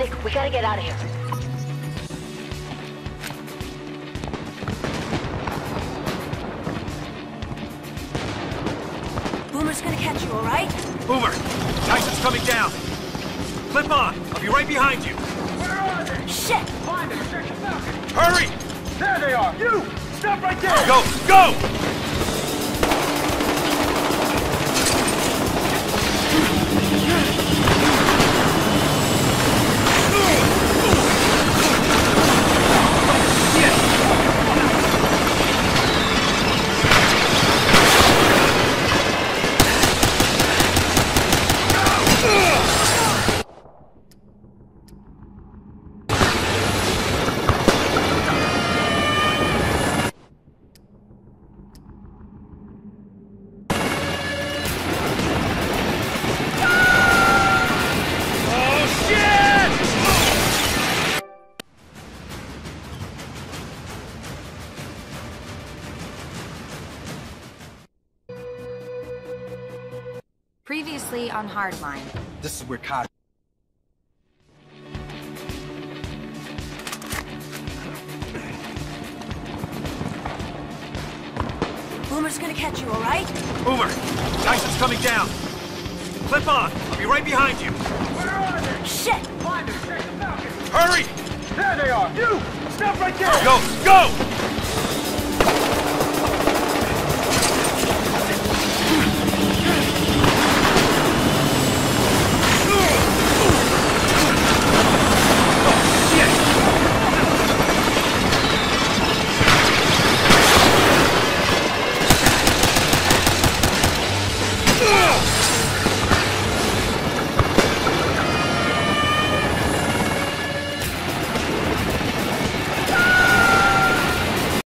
We gotta get out of here. Boomer's gonna catch you, all right? Boomer, Tyson's coming down. Clip on. I'll be right behind you. Where are they? Shit! Find them. Check the falcon. Hurry! There they are. You! Stop right there! Go, go! Previously on Hardline. This is where Khai. Boomer's gonna catch you, all right? Boomer, Tyson's coming down. Clip on. I'll be right behind you. Where are they? Shit! Find them. Check the falcon. Hurry! There they are. You! Stop right there! Go, go!